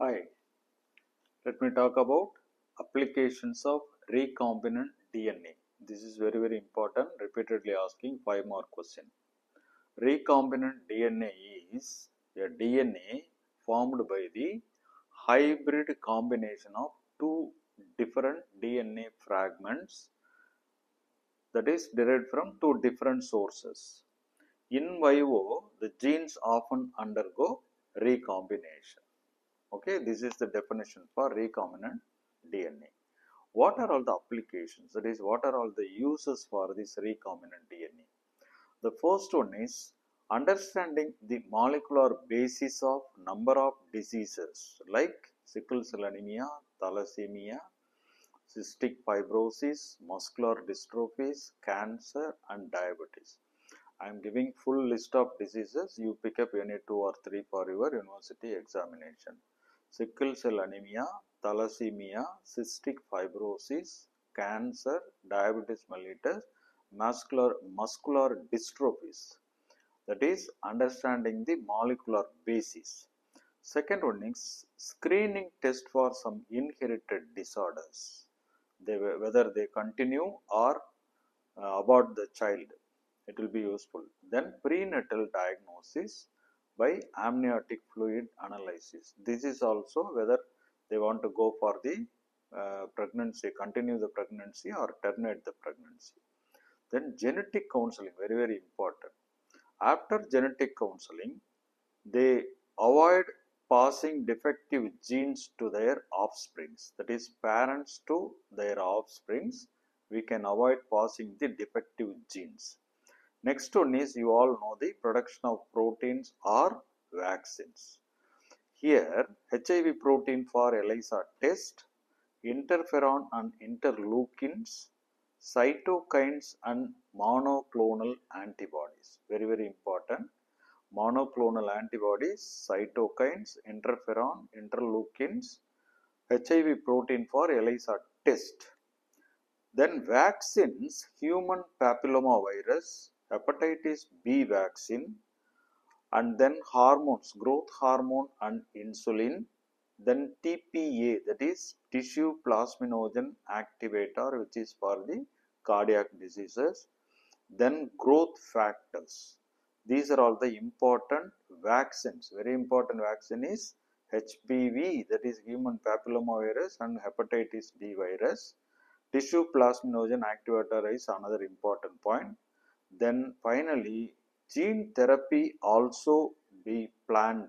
Hi, let me talk about applications of recombinant DNA. This is very very important, repeatedly asking five more question. Recombinant DNA is a DNA formed by the hybrid combination of two different DNA fragments that is derived from two different sources. In vivo, the genes often undergo recombination. Okay, this is the definition for recombinant DNA. What are all the applications? That is, what are all the uses for this recombinant DNA? The first one is understanding the molecular basis of number of diseases like sickle cell anemia, thalassemia, cystic fibrosis, muscular dystrophies, cancer and diabetes. I am giving full list of diseases. You pick up any two or three for your university examination. Sickle cell anemia, thalassemia, cystic fibrosis, cancer, diabetes mellitus, muscular, muscular dystrophies. That is understanding the molecular basis. Second one is screening test for some inherited disorders. Whether they continue or uh, about the child it will be useful. Then prenatal diagnosis by amniotic fluid analysis. This is also whether they want to go for the uh, pregnancy, continue the pregnancy or terminate the pregnancy. Then genetic counseling, very very important. After genetic counseling, they avoid passing defective genes to their offsprings. That is parents to their offsprings. We can avoid passing the defective genes Next one is you all know the production of proteins or vaccines. Here HIV protein for ELISA test, interferon and interleukins, cytokines and monoclonal antibodies. Very very important. Monoclonal antibodies, cytokines, interferon, interleukins, HIV protein for ELISA test. Then vaccines, human papilloma virus, hepatitis B vaccine and then hormones, growth hormone and insulin, then TPA that is tissue plasminogen activator which is for the cardiac diseases, then growth factors. These are all the important vaccines. Very important vaccine is HPV that is human papilloma virus and hepatitis B virus. Tissue plasminogen activator is another important point then finally gene therapy also be planned